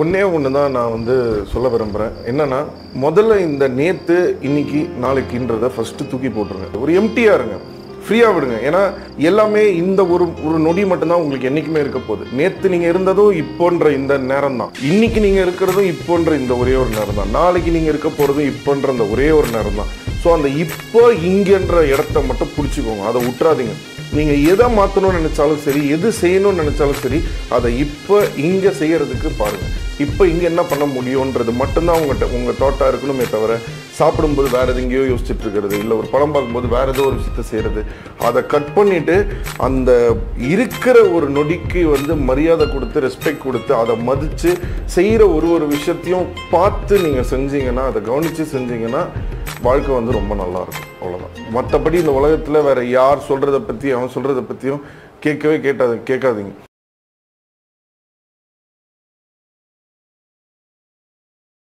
ஒன்றே ஒன்று தான் நான் வந்து சொல்ல விரும்புகிறேன் என்னன்னா முதல்ல இந்த நேற்று இன்னைக்கு நாளைக்குன்றதை ஃபஸ்ட்டு தூக்கி போட்டுருங்க. ஒரு எம்டியாக இருங்க. ஃப்ரீயாக விடுங்க. ஏன்னா எல்லாமே இந்த ஒரு ஒரு நொடி மட்டும்தான் உங்களுக்கு என்றைக்குமே இருக்க போகுது. நேற்று நீங்கள் இருந்ததும் இப்போன்ற இந்த நேரம் தான் இன்னைக்கு நீங்கள் இருக்கிறதும் இப்போன்ற இந்த ஒரே ஒரு நேரம் தான் நாளைக்கு நீங்கள் இருக்க போகிறதும் இப்போன்ற அந்த ஒரே ஒரு நேரம் தான் ஸோ அந்த இப்போ இங்கன்ற இடத்த மட்டும் பிடிச்சிக்கோங்க. அதை விட்டுறாதீங்க நீங்கள் எதை மாற்றணும்னு நினச்சாலும் சரி எது செய்யணும்னு நினச்சாலும் சரி அதை இப்போ இங்கே செய்கிறதுக்கு பாருங்கள் இப்போ இங்கே என்ன பண்ண முடியுன்றது மட்டும்தான் உங்கள்கிட்ட உங்கள் தோட்டாக இருக்கணுமே தவிர சாப்பிடும்போது வேறு எது எங்கேயோ யோசிச்சுட்டு இருக்கிறது இல்லை ஒரு படம் பார்க்கும்போது வேறு ஏதோ ஒரு விஷயத்தை செய்கிறது அதை கட் பண்ணிவிட்டு அந்த இருக்கிற ஒரு நொடிக்கு வந்து மரியாதை கொடுத்து ரெஸ்பெக்ட் கொடுத்து அதை மதித்து செய்கிற ஒரு ஒரு விஷயத்தையும் பார்த்து நீங்கள் செஞ்சீங்கன்னா அதை கவனித்து செஞ்சீங்கன்னா வாழ்க்கை வந்து ரொம்ப நல்லாயிருக்கும். அவ்வளோதான் மற்றபடி இந்த உலகத்தில் வேற யார் சொல்கிறத பற்றி அவன் சொல்கிறத பற்றியும் கேட்கவே கேட்டாது கேட்காதீங்க.